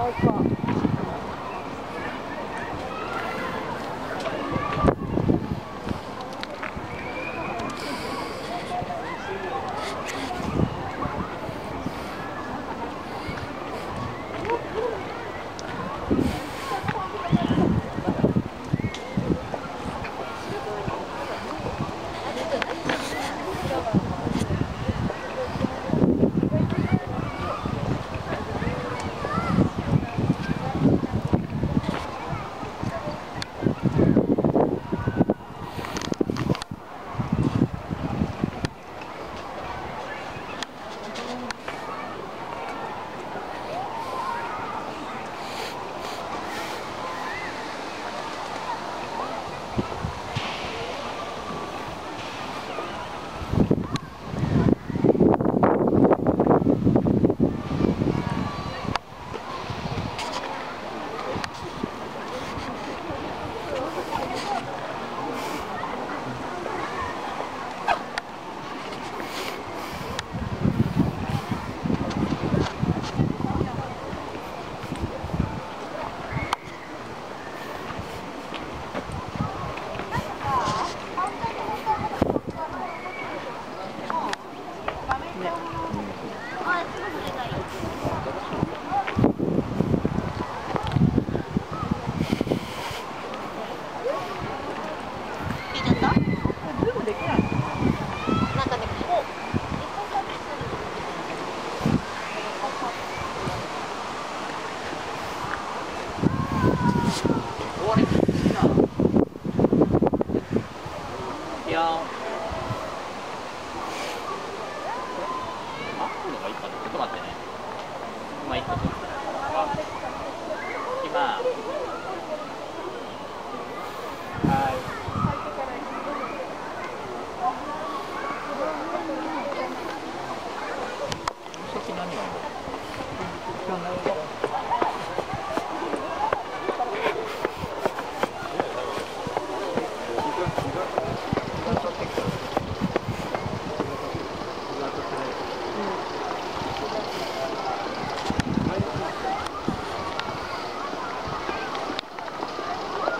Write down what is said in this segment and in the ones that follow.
no problem. ちょっぱ。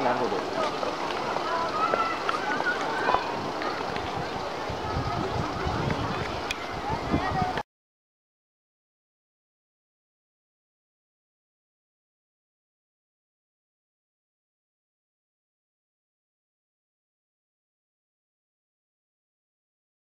なるほど。